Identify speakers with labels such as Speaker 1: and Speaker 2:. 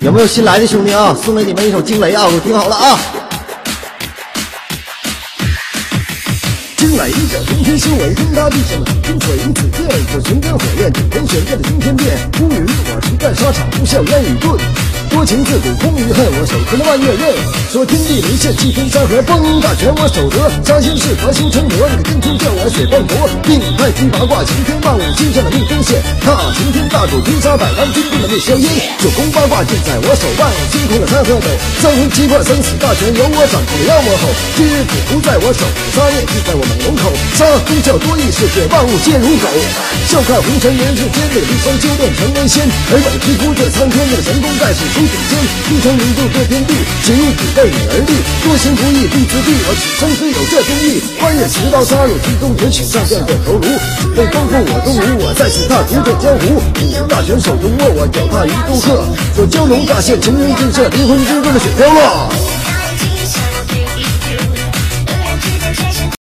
Speaker 1: 有没有新来的兄弟啊？送给你们一首惊雷啊！我听好了啊！
Speaker 2: 惊雷一者，通天修为，天塌地上的金锤子剑，可神根火焰，九天玄剑的惊天变。乌云我实战沙场，呼啸烟雨遁。多情自古空余恨，我手持了万月刃。说天地沦陷，七分山河崩，大权我手得。杀心事，核心成魔，你个真君叫我水半夺。定派七八卦，晴天万物，心上的逆风线。踏擎天大柱，追杀百万军兵的灭硝烟。九宫八卦尽在我手腕，清空的山河抖。三魂七魄，生死大权由我掌控，妖魔吼。今日苦不在我手，杀业就在我猛龙口。杀忠孝多义，世界万物皆如狗。笑看红尘人世间，这一双修炼成为仙。而委屈呼这苍天，这神功盖世出顶尖。一城名就这天地，情只为你而立。多行不义必自毙，我此生虽有这忠义。穿越十刀杀入军中，只取上将这头颅。为光复我东吴，我再次踏足这江湖。五行大权手中握，我脚踏于沟壑。说蛟龙乍现，情人震慑，灵魂之中的血飘落。